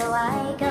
so I go.